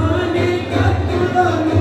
Mane Katulana